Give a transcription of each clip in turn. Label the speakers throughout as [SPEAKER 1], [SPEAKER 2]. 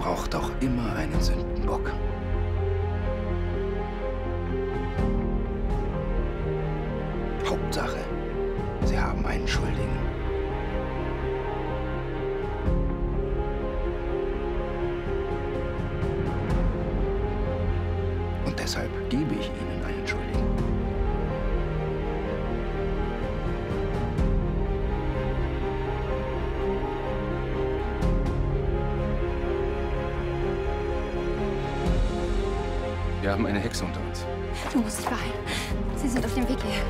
[SPEAKER 1] braucht auch immer einen Sündenbock. Hauptsache, sie haben einen Schuldigen. Und deshalb gebe ich ihnen Wir haben eine Hexe unter uns.
[SPEAKER 2] Du musst dich beeilen. Sie sind auf dem Weg hierher.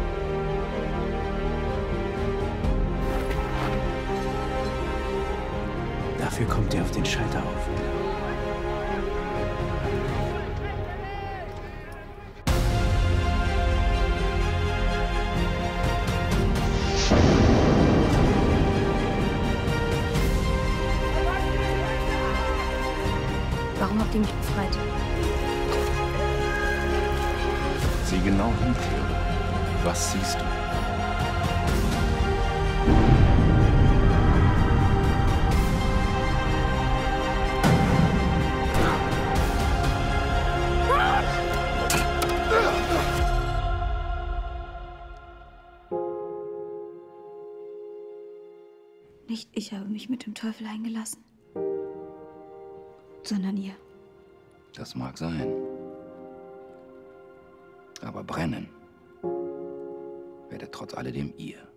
[SPEAKER 3] Dafür kommt ihr auf den Scheiterhaufen.
[SPEAKER 2] Warum habt ihr mich befreit?
[SPEAKER 1] Sieh genau hin, Theodor. Was siehst du?
[SPEAKER 2] Nicht ich habe mich mit dem Teufel eingelassen, sondern ihr.
[SPEAKER 1] Das mag sein. Aber brennen werdet trotz alledem ihr.